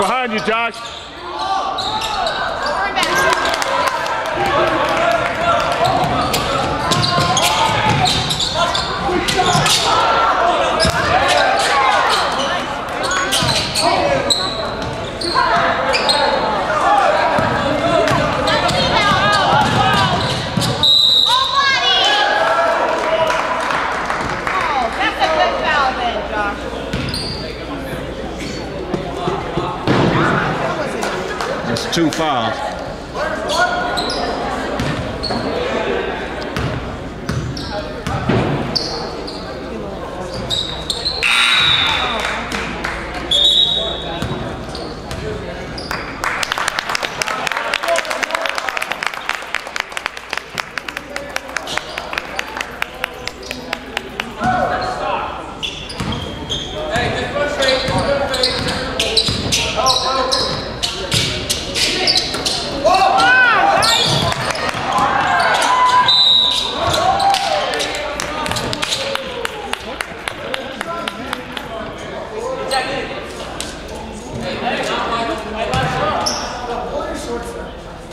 Behind you, Josh. Two fouls.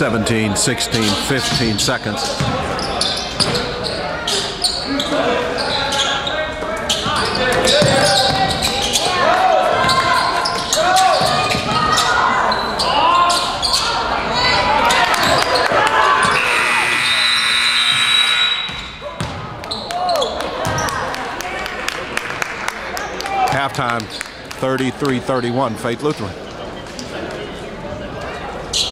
17, 16, 15 seconds. Halftime, 33-31, Faith Lutheran.